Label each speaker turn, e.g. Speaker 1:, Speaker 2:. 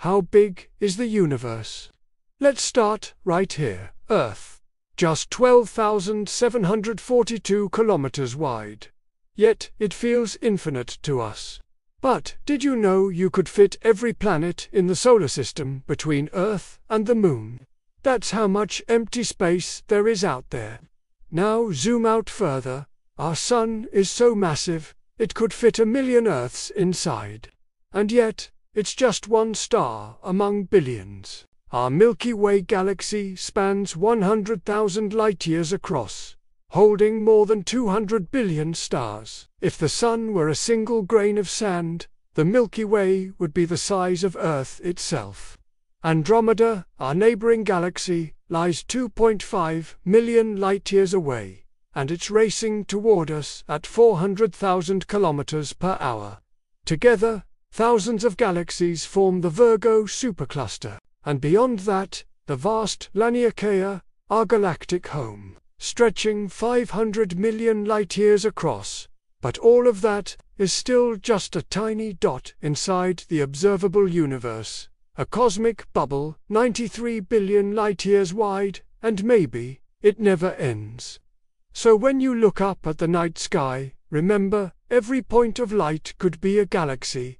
Speaker 1: How big is the universe? Let's start right here, Earth. Just 12,742 kilometers wide. Yet it feels infinite to us. But did you know you could fit every planet in the solar system between Earth and the Moon? That's how much empty space there is out there. Now zoom out further. Our Sun is so massive, it could fit a million Earths inside. And yet, it's just one star among billions. Our Milky Way galaxy spans 100,000 light years across, holding more than 200 billion stars. If the Sun were a single grain of sand, the Milky Way would be the size of Earth itself. Andromeda, our neighboring galaxy, lies 2.5 million light years away, and it's racing toward us at 400,000 kilometers per hour. Together, thousands of galaxies form the Virgo supercluster, and beyond that, the vast Laniakea, our galactic home, stretching 500 million light years across. But all of that is still just a tiny dot inside the observable universe a cosmic bubble 93 billion light years wide, and maybe it never ends. So when you look up at the night sky, remember, every point of light could be a galaxy.